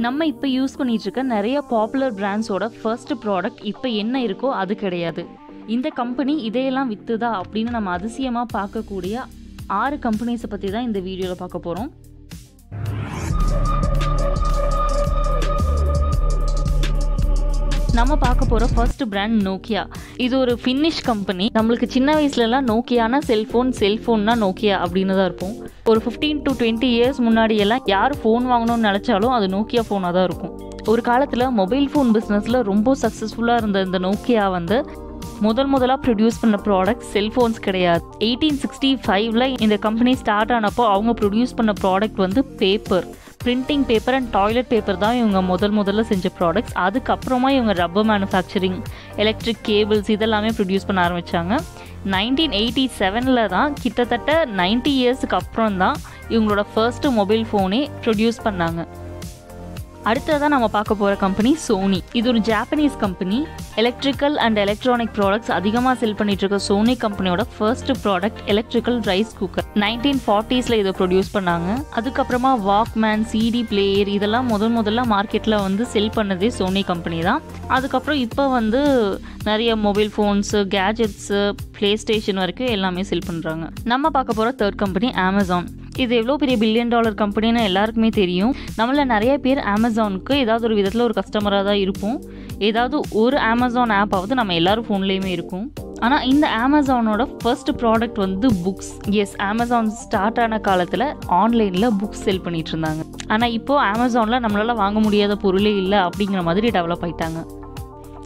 நம்ம இப்போ யூஸ் பண்ணிட்டு இருக்க நிறைய பாப்புலர் பிராண்ட்ஸோட ஃபர்ஸ்ட் ப்ராடக்ட் இப்போ என்ன இருக்கோ அது கிடையாது. இந்த கம்பெனி இதையெல்லாம் வித்துதா அப்படின்னு நம்ம அதிசயமாக பார்க்கக்கூடிய ஆறு கம்பெனிஸை பற்றி தான் இந்த வீடியோவில் பார்க்க போகிறோம் நம்ம பார்க்க போகிற ஃபர்ஸ்ட் பிராண்ட் நோக்கியா இது ஒரு ஃபின்னிஷ் கம்பெனி நம்மளுக்கு சின்ன வயசுலலாம் நோக்கியானா செல்ஃபோன் செல்ஃபோன்னா நோக்கியா அப்படின்னு தான் இருப்போம். ஒரு ஃபிஃப்டீன் டு டுவெண்ட்டி இயர்ஸ் முன்னாடி எல்லாம் யார் ஃபோன் வாங்கணும்னு நினச்சாலும் அது நோக்கியா ஃபோனாக தான் இருக்கும். ஒரு காலத்தில் மொபைல் ஃபோன் பிஸ்னஸில் ரொம்ப சக்ஸஸ்ஃபுல்லாக இருந்த இந்த நோக்கியா வந்து முதல் முதலாக ப்ரொடியூஸ் பண்ண ப்ராடக்ட் செல்ஃபோன்ஸ் கிடையாது. எயிட்டீன் சிக்ஸ்டி ஃபைவ்ல இந்த கம்பெனி ஸ்டார்ட் ஆனப்போ அவங்க ப்ரொடியூஸ் பண்ண ப்ராடக்ட் வந்து paper printing paper and toilet paper தான் இவங்க முதல் முதல்ல செஞ்ச ப்ராடக்ட்ஸ் அதுக்கப்புறமா இவங்க ரப்பர் மேனுஃபேக்சரிங் எலக்ட்ரிக் கேபிள்ஸ் இதெல்லாமே ப்ரொடியூஸ் பண்ண ஆரம்பித்தாங்க நைன்டீன் எயிட்டி செவனில் தான் கிட்டத்தட்ட நைன்ட்டி இயர்ஸுக்கு அப்புறம் தான் இவங்களோட ஃபர்ஸ்ட் மொபைல் ஃபோனே ப்ரொடியூஸ் பண்ணாங்க. அடுத்ததான் நம்ம பார்க்க போகிற கம்பெனி சோனி இது ஒரு Japanese company electrical and electronic products அதிகமாக செல் பண்ணிட்டு இருக்க சோனி கம்பெனியோட first product electrical rice cooker nineteen ஃபார்ட்டிஸில் இதை ப்ரொடியூஸ் பண்ணாங்க. அதுக்கப்புறமா வாக்மேன் சிடி பிளேயர் இதெல்லாம் முதல் முதல்ல மார்க்கெட்டில் வந்து செல் பண்ணதே சோனி கம்பெனி தான். அதுக்கப்புறம் இப்போ வந்து நிறைய mobile phones gadgets PlayStation வரைக்கும் எல்லாமே செல் பண்ணுறாங்க நம்ம பார்க்க போகிற தேர்ட் கம்பெனி அமேசான் இது எவ்வளோ பெரிய பில்லியன் டாலர் கம்பெனின்னு எல்லாருக்குமே தெரியும். நம்மள நிறைய பேர் அமேசானுக்கு ஏதாவது ஒரு விதத்தில் ஒரு கஸ்டமராக தான் இருப்போம். ஏதாவது ஒரு அமேசான் ஆப்பாவது நம்ம எல்லாரும் ஃபோன்லேயுமே இருக்கும். ஆனால் இந்த அமேசானோட ஃபர்ஸ்ட் ப்ராடக்ட் வந்து புக்ஸ் எஸ் அமேசான் ஸ்டார்ட் ஆன காலத்தில் ஆன்லைனில் புக்ஸ் செல் பண்ணிட்டு இருந்தாங்க ஆனால் இப்போது அமேசானில் நம்மளால் வாங்க முடியாத பொருளே இல்லை அப்படிங்கிற மாதிரி டெவலப் ஆயிட்டாங்க.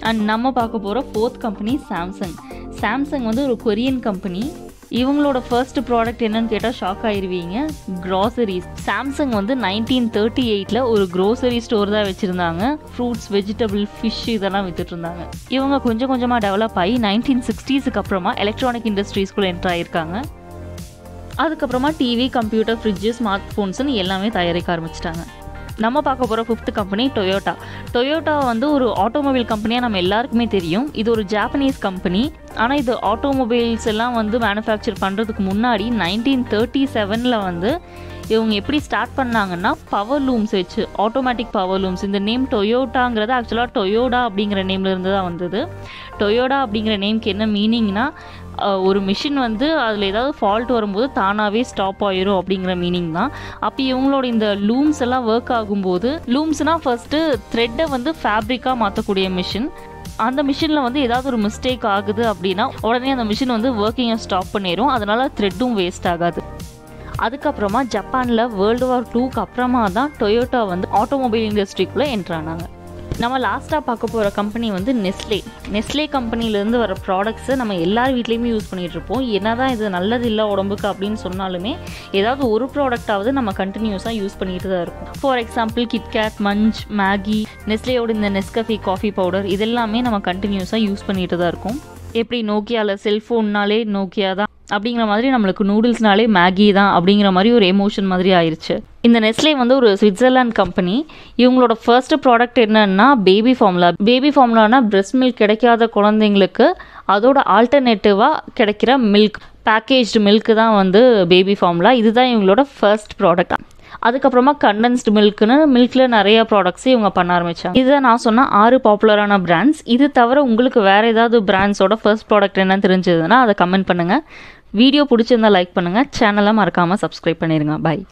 அண்ட் நம்ம பார்க்க போகிற ஃபோர்த் கம்பெனி சாம்சங் சாம்சங் வந்து ஒரு கொரியன் கம்பெனி இவங்களோட ஃபர்ஸ்ட் ப்ராடக்ட் என்னன்னு கேட்டால் ஷாக் ஆயிருவீங்க. க்ராசரிஸ் சாம்சங் வந்து நைன்டீன் தேர்ட்டி எயிட்டில் ஒரு க்ரோசரி ஸ்டோர் தான் வச்சுருந்தாங்க. ஃப்ரூட்ஸ் வெஜிடபிள் ஃபிஷ் இதெல்லாம் வித்துட்டு இருந்தாங்க. இவங்க கொஞ்சம் கொஞ்சமாக டெவலப் ஆகி நைன்டீன் சிக்ஸ்டீஸுக்கு அப்புறமா எலக்ட்ரானிக் இண்டஸ்ட்ரீஸ்குள்ளே என்ட்ரு ஆயிருக்காங்க. அதுக்கப்புறமா டிவி கம்ப்யூட்டர் ஃப்ரிட்ஜு ஸ்மார்ட் ஃபோன்ஸ்னு எல்லாமே தயாரிக்க ஆரம்பிச்சிட்டாங்க. நம்ம பார்க்க போகிற ஃபிஃப்த் கம்பெனி டொயோட்டா டொயோட்டா வந்து ஒரு ஆட்டோமொபைல் கம்பெனியாக நம்ம எல்லாருக்குமே தெரியும். இது ஒரு ஜாப்பனீஸ் கம்பெனி ஆனால் இது ஆட்டோமொபைல்ஸ் எல்லாம் வந்து மேனுஃபேக்சர் பண்ணுறதுக்கு முன்னாடி நைன்டீன் தேர்ட்டி செவனில் வந்து இவங்க எப்படி ஸ்டார்ட் பண்ணாங்கன்னா பவர் லூம்ஸ் வச்சு ஆட்டோமேட்டிக் பவர் லூம்ஸ் இந்த நேம் டொயோட்டாங்கிறது ஆக்சுவலாக டொயோடா அப்படிங்கிற நேம்ல இருந்து தான் வந்தது. டொயோடா அப்படிங்கிற நேம்க்கு என்ன மீனிங்னா ஒரு மிஷின் வந்து அதில் ஏதாவது ஃபால்ட் வரும்போது தானாகவே ஸ்டாப் ஆயிரும் அப்படிங்கிற மீனிங் தான். அப்போ இவங்களோட இந்த லூம்ஸ் எல்லாம் ஒர்க் ஆகும்போது லூம்ஸ்னால் ஃபஸ்ட்டு த்ரெட்டை வந்து ஃபேப்ரிக்காக மாற்றக்கூடிய மிஷின் அந்த மிஷினில் வந்து ஏதாவது ஒரு மிஸ்டேக் ஆகுது அப்படின்னா உடனே அந்த மிஷின் வந்து ஒர்க்கிங்கை ஸ்டாப் பண்ணிடும் அதனால் த்ரெட்டும் வேஸ்ட் ஆகாது. அதுக்கப்புறமா ஜப்பானில் வேர்ல்டு வார் டூக்கு அப்புறமா தான் டொயோட்டா வந்து ஆட்டோமொபைல் இண்டஸ்ட்ரிக்குள்ளே என்ட்ரானாங்க நம்ம லாஸ்ட்டாக பார்க்க போகிற கம்பெனி வந்து நெஸ்லே நெஸ்லே கம்பெனிலேருந்து வர ப்ராடக்ட்ஸை நம்ம எல்லார் வீட்லேயுமே யூஸ் பண்ணிகிட்டு இருப்போம். என்ன தான் இது நல்லது இல்லை உடம்புக்கு அப்படின்னு சொன்னாலுமே ஏதாவது ஒரு ப்ராடக்டாவது நம்ம கண்டினியூஸாக யூஸ் பண்ணிட்டு தான் இருக்கும். For example KitKat Munch Maggi நெஸ்லேயோட இந்த நெஸ்கஃபி காஃபி பவுடர் இதெல்லாமே நம்ம கண்டினியூஸாக யூஸ் பண்ணிட்டு தான் இருக்கும். எப்படி நோக்கியாவில் செல்ஃபோன்னாலே நோக்கியா தான் அப்படிங்கிற மாதிரி நம்மளுக்கு நூடுல்ஸ்னாலே மேகி தான் அப்படிங்கிற மாதிரி ஒரு எமோஷன் மாதிரி ஆயிடுச்சு இந்த நெஸ்லே வந்து ஒரு சுவிட்சர்லாந்து கம்பெனி இவங்களோட ஃபர்ஸ்ட் ப்ராடக்ட் என்னன்னா பேபி ஃபார்முலா பேபி ஃபார்முலானா பிரெஸ்ட் மில்க் கிடைக்காத குழந்தைங்களுக்கு அதோட ஆல்டர்னேட்டிவாக கிடைக்கிற மில்க் பேக்கேஜ்டு மில்க்கு தான் வந்து பேபி ஃபார்முலா இதுதான் இவங்களோட ஃபர்ஸ்ட் ப்ராடக்ட் அதுக்கப்புறமா கண்டென்ஸ்டு மில்க்குன்னு மில்கில் நிறைய ப்ராடக்ட்ஸ் இவங்க பண்ண ஆரம்பித்தாங்க இதுதான் நான் சொன்ன ஆறு பாப்புலரான பிராண்ட்ஸ் இது தவிர உங்களுக்கு வேறு ஏதாவது பிராண்ட்ஸோட ஃபர்ஸ்ட் ப்ராடக்ட் என்னன்னு தெரிஞ்சதுன்னா அதை கமெண்ட் பண்ணுங்கள் வீடியோ பிடிச்சிருந்தா லைக் பண்ணுங்கள் சேனலை மறக்காமல் சப்ஸ்கிரைப் பண்ணிடுங்க பாய்